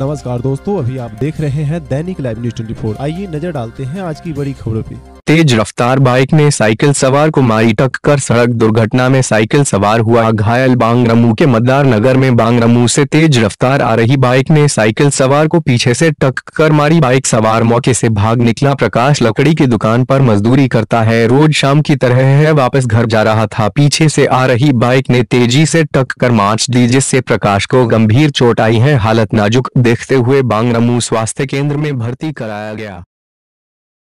नमस्कार दोस्तों, अभी आप देख रहे हैं दैनिक लाइव न्यूज़ 24 आइए नज़र डालते हैं आज की बड़ी खबरों पे। तेज रफ्तार बाइक ने साइकिल सवार को मारी टक्कर। सड़क दुर्घटना में साइकिल सवार हुआ घायल। बांगरमू के मद्दार नगर में बांगरमू से तेज रफ्तार आ रही बाइक ने साइकिल सवार को पीछे से टक्कर मारी। बाइक सवार मौके से भाग निकला। प्रकाश लकड़ी की दुकान पर मजदूरी करता है। रोज शाम की तरह है, वापस घर जा रहा था। पीछे से आ रही बाइक ने तेज़ी से टक्कर मार्च दी, जिससे प्रकाश को गंभीर चोट आई है। हालत नाजुक देखते हुए बांगरमू स्वास्थ्य केंद्र में भर्ती कराया गया।